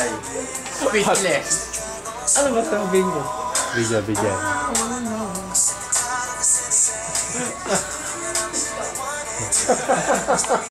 Speechless. Ano ba sabihin ko? Video, video.